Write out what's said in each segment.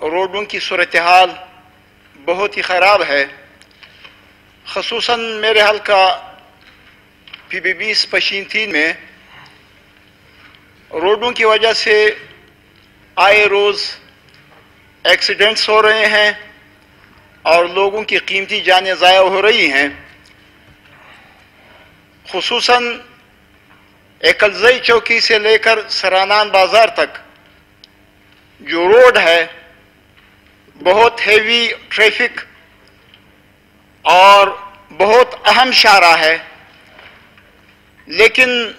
روڈوں کی صورتحال بہت ہی خراب ہے۔ خصوصاً میرے حلقہ پی بی بیس پشین تین میں روڈوں کی وجہ سے آئے روز ایکسیڈنٹس ہو رہے ہیں اور لوگوں کی قیمتی جانیں ضائع ہو رہی ہیں۔ خصوصاً ایکلزئی چوکی سے لے کر سرانان بازار تک جو روڈ ہے بہت ہیوی ٹریفک اور بہت اہم شارہ ہے۔ لیکن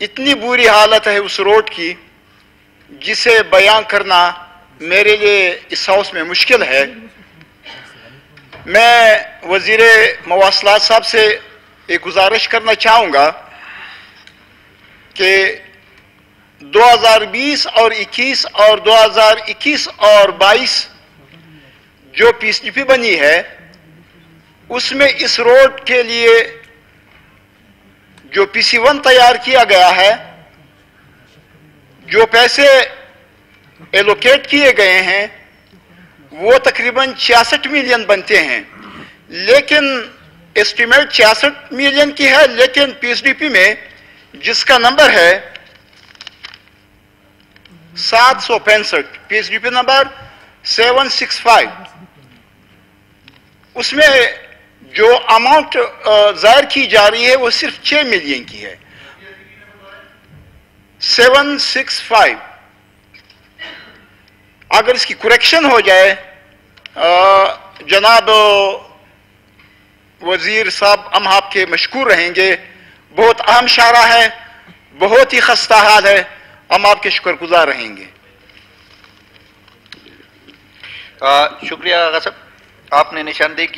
اتنی بری حالت ہے اس روڈ کی جسے بیان کرنا میرے لیے اس ہاؤس میں مشکل ہے۔ میں وزیر مواصلات صاحب سے ایک گزارش کرنا چاہوں گا کہ دو ہزار بیس اور اکیس اور دو ہزار اکیس اور بائیس جو پی سی پی بنی ہے، اس میں اس روڈ کے لیے جو پی سی ون تیار کیا گیا ہے، جو پیسے ایلوکیٹ کیے گئے ہیں، وہ تقریباً چھیاسٹھ ملین بنتے ہیں۔ لیکن اسٹیمیٹ چھیاسٹھ ملین کی ہے، لیکن پی ایس ڈی پی میں جس کا نمبر ہے سات سو پینسٹھ P S D P number seven six five. اس میں جو اماؤنٹ ظاہر کی جا رہی ہے وہ صرف چھ ملین کی ہے۔ Seven six five. اگر اس کی کریکشن ہو جائے جناب، وزیر صاحب، ہم آپ کے مشکور رہیں گے۔ بہت اہم شارہ ہے، بہت ہی خستہ حال ہے۔ ہم آپ کے شکر گزار رہیں گے۔ شکریہ آغا صاحب آپ نے نشاندہی کی۔